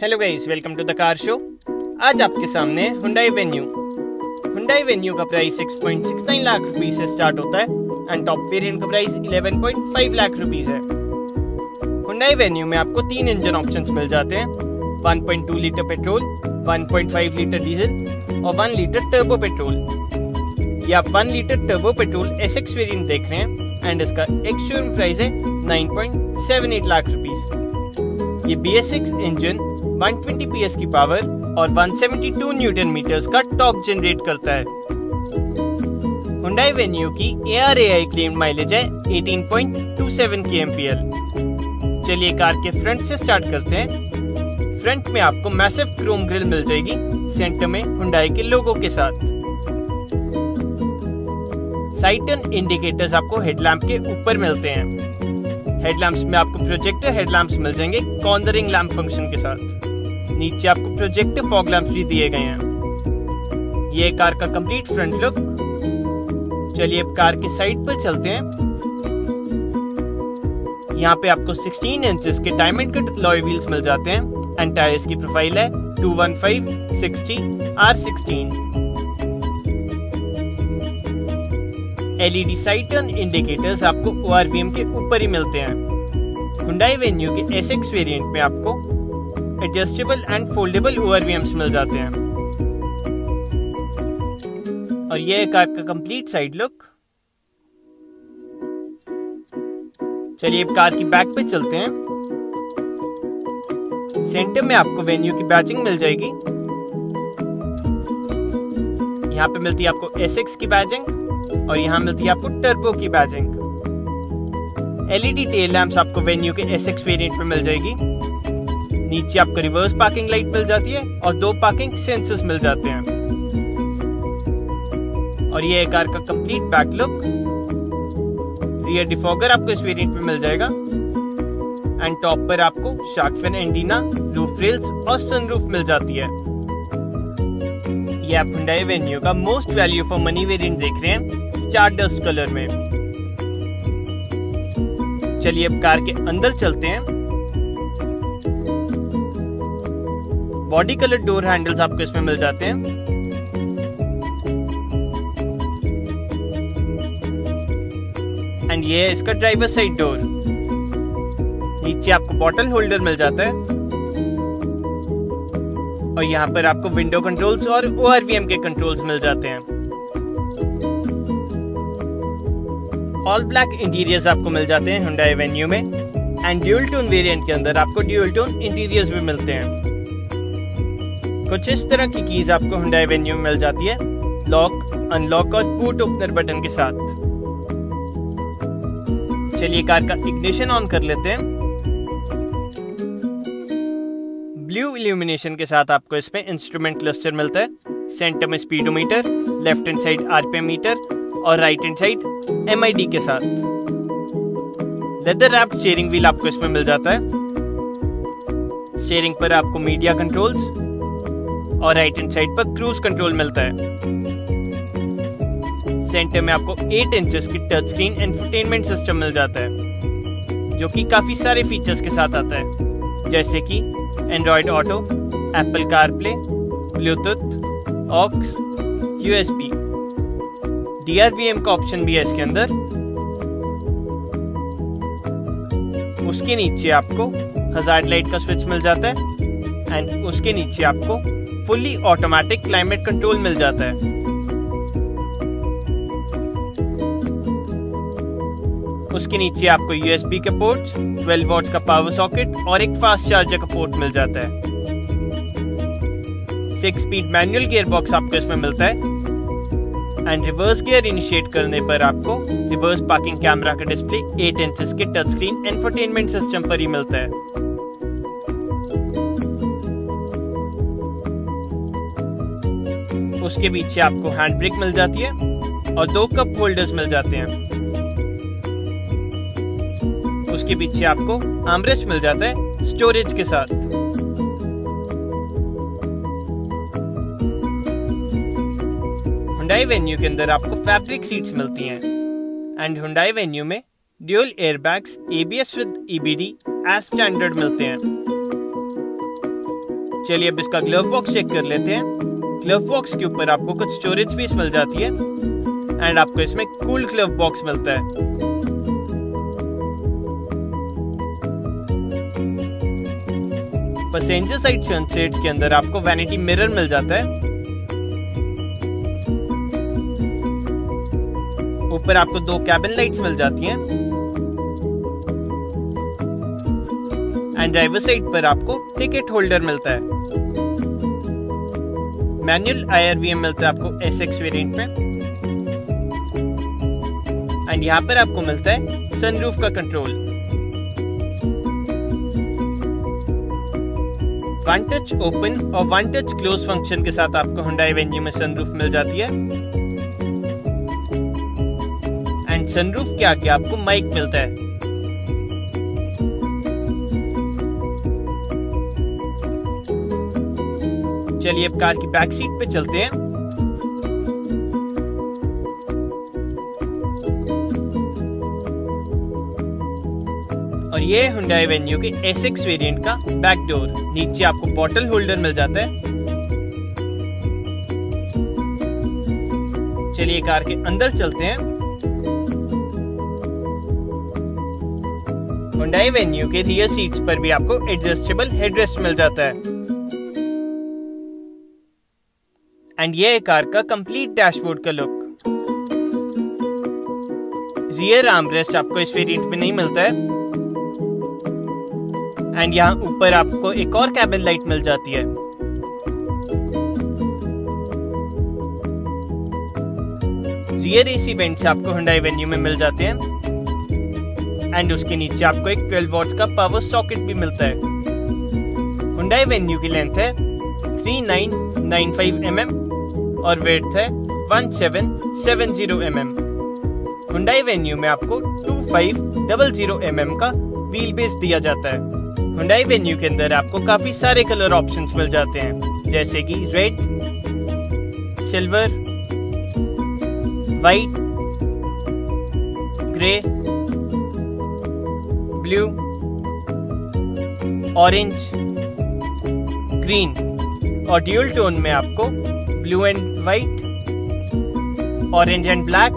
Hello guys welcome to the car show आज आपके सामने हुंडई वेन्यू हुंडई वेन्यू का प्राइस 6.69 लाख रुपीस से स्टार्ट होता है एंड टॉप वेरिएंट का प्राइस 11.5 लाख रुपीस है। हुंडई वेन्यू में आपको तीन इंजन ऑप्शंस मिल जाते हैं। 1.2 लीटर पेट्रोल 1.5 लीटर डीजल और 1 लीटर टर्बो पेट्रोल ये आप 1 litre turbo petrol S X variant देख रहे हैं एंड इसका एक शोरूम प्राइस है 9.78 लाख रुपीस ये बी इंजन 120 पीएस की पावर और 172 न्यूटन मीटर्स का टॉप जनरेट करता है। Hyundai Venue की ARAI क्लेम माइलेज है 18.27 kmpl चलिए कार के फ्रंट से स्टार्ट करते हैं। फ्रंट में आपको मैसिव क्रोम ग्रिल मिल जाएगी सेंटर में Hyundai के लोगो के साथ। साइड टर्न इंडिकेटर्स आपको हेडलैम्प के ऊपर मिलते हैं। हेडलैम्प्स में आपको प्रोजेक्टर हेडलैम्प्स मिल जाएँगे कॉर्नरिंग लैम्प फ़ंक्शन के साथ। नीचे आपको प्रोजेक्टिव फॉग लैंप भी दिए गए हैं। ये कार का कंप्लीट फ्रंट लुक चलिए अब कार के साइड पर चलते हैं। यहाँ पे आपको 16 इंचेस के डायमंड कट लॉय व्हील्स मिल जाते हैं। एंड टायर्स की प्रोफ़ाइल है 215 60 R16 LED side turn indicators आपको ORVM के ऊपर ही मिलते हैं। Hyundai Venue के SX वेरिएंट में आपको एडजस्टेबल एंड फोल्डेबल ओवरवीएम्स मिल जाते हैं। और यह है कार का कंप्लीट साइड लुक चलिए अब कार की बैक पे चलते हैं। सेंटर में आपको वेन्यू की बैचिंग मिल जाएगी। यहाँ पे मिलती है आपको एस की बैचिंग और यहाँ मिलती है आपको टर्बो की बैचिंग एलईडी टेल लैंप्स आपको वेन्यू के एस एक्स वेरियंट में मिल जाएगी। नीचे आपको रिवर्स पार्किंग लाइट मिल जाती है और दो पार्किंग सेंसर्स मिल जाते हैं। और ये कार का complete back look rear defogger आपको इस वेरिएंट में मिल जाएगा। एंड टॉप पर आपको shark fin antenna roof rails और सनरूफ मिल जाती है। ये आप Hyundai Venue का most value for money variant देख रहे हैं, स्टार डस्ट कलर में। चलिए अब कार के अंदर चलते हैं। बॉडी कलर डोर हैंडल्स आपको इसमें मिल जाते हैं। एंड ये है इसका ड्राइवर साइड डोर नीचे आपको बॉटल होल्डर मिल जाता है। और यहाँ पर आपको विंडो कंट्रोल्स और ओआरवीएम के कंट्रोल्स मिल जाते हैं। ऑल ब्लैक इंटीरियर्स आपको मिल जाते हैं Hyundai Venue में एंड ड्यूल टोन वेरिएंट के अंदर आपको ड्यूल टोन इंटीरियर्स भी मिलते हैं। कुछ इस तरह की कीज आपको Hyundai Venue में मिल जाती है लॉक अनलॉक और बूट ओपनर बटन के साथ। चलिए कार का इग्निशन ऑन कर लेते हैं। ब्लू इल्यूमिनेशन के साथ आपको इसमें इंस्ट्रूमेंट क्लस्टर मिलता है। सेंटर में speedometer left hand side RPM meter और राइट हैंड साइड एमआईडी के साथ। लेदर रैप्ड स्टीयरिंग व्हील आपको इसमें मिल जाता है। स्टीयरिंग पर आपको मीडिया कंट्रोल्स और राइट हैंड साइड पर क्रूज कंट्रोल मिलता है। सेंटर में आपको 8 इंचेस की टच स्क्रीन एंटरटेनमेंट सिस्टम मिल जाता है, जो कि काफ़ी सारे फीचर्स के साथ आता है। जैसे कि Android Auto Apple CarPlay Bluetooth aux USB DRVM का ऑप्शन भी है इसके अंदर। उसके नीचे आपको हज़ार लाइट का स्विच मिल जाता है। एंड उसके नीचे आपको फुल्ली ऑटोमेटिक क्लाइमेट कंट्रोल मिल जाता है। उसके नीचे आपको यूएसबी के पोर्ट्स 12 वॉट्स का पावर सॉकेट और एक फास्ट चार्जर का पोर्ट मिल जाता है। Six speed manual gear box आपको इसमें मिलता है। एंड रिवर्स गियर इनिशिएट करने पर आपको रिवर्स पार्किंग कैमरा का डिस्प्ले 8 इंचेस के टच स्क्रीन एंटरटेनमेंट सिस्टम पर ही मिलता है। उसके पीछे आपको हैंड ब्रेक मिल जाती है और दो कप होल्डर्स मिल जाते हैं। उसके पीछे आपको आमरेस्ट मिल जाता है स्टोरेज के साथ। हुंडई वेन्यू के अंदर आपको फैब्रिक सीट्स मिलती हैं। एंड हुंडई वेन्यू में dual airbags ABS with EBD as standard मिलते हैं। चलिए अब इसका ग्लव बॉक्स चेक कर लेते हैं। ग्लव बॉक्स के ऊपर आपको कुछ स्टोरेज स्पेस मिल जाती है। एंड आपको इसमें कूल ग्लव बॉक्स मिलता है। पैसेंजर साइड सनसेट्स के अंदर आपको वैनिटी मिरर मिल जाता है। ऊपर आपको दो कैबिन लाइट्स मिल जाती हैं। एंड ड्राइवर साइड पर आपको टिकट होल्डर मिलता है। मैनुअल आईआरवीएम मिलता है आपको एस एक्स वेरियंट में। एंड यहाँ पर आपको मिलता है सनरूफ का कंट्रोल वन टच ओपन और वन टच क्लोज फ़ंक्शन के साथ आपको हुंडई वेन्यू में सनरूफ मिल जाती है। एंड सनरूफ के आगे आपको माइक मिलता है। चलिए अब कार की बैक सीट पे चलते हैं। ये Hyundai वेन्यू के SX वेरिएंट का बैक डोर नीचे आपको बॉटल होल्डर मिल जाता है। चलिए कार के अंदर चलते हैं। Hyundai वेन्यू के रियर सीट्स पर भी आपको एडजस्टेबल हेडरेस्ट मिल जाता है। एंड ये कार का कंप्लीट डैशबोर्ड का लुक रियर आर्मरेस्ट आपको इस वेरिएंट में नहीं मिलता है। एंड यहाँ ऊपर आपको एक और कैबिन लाइट मिल जाती है। रियर एसी वेंट्स आपको हुंडई वेन्यू में मिल जाते हैं। एंड उसके नीचे आपको एक 12 वॉट्स का पावर सॉकेट भी मिलता है। हुंडई वेन्यू की लेंथ है 3995 mm और वेट है 1770 mm हुंडई वेन्यू में आपको 2500 mm का व्हील बेस दिया जाता है। हुंडई वेन्यू के अंदर आपको काफ़ी सारे कलर ऑप्शंस मिल जाते हैं। जैसे कि red silver white grey blue orange green और ड्यूल टोन में आपको blue and white orange and black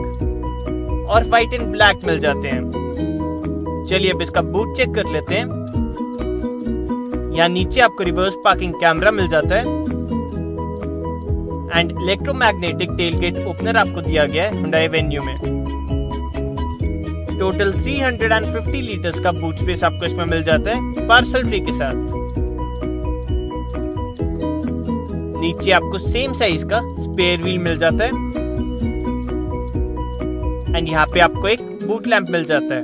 और व्हाइट एंड ब्लैक मिल जाते हैं। चलिए अब इसका बूट चेक कर लेते हैं। यहाँ नीचे आपको रिवर्स पार्किंग कैमरा मिल जाता है। एंड इलेक्ट्रोमैग्नेटिक टेलगेट ओपनर आपको दिया गया है हुंडई वेन्यू में। टोटल 350 लीटर्स का बूट स्पेस आपको इसमें मिल जाता है पार्सल ट्री के साथ। नीचे आपको सेम साइज़ का स्पेयर व्हील मिल जाता है। एंड यहाँ पे आपको एक बूट लैंप मिल जाता है।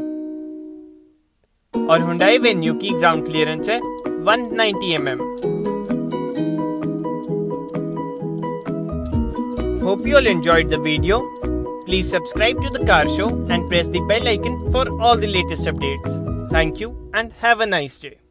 और हुंडई वेन्यू की ग्राउंड क्लियरेंस है। 190 mm. Hope you all enjoyed the video. Please subscribe to the car show and press the bell icon for all the latest updates. Thank you and have a nice day.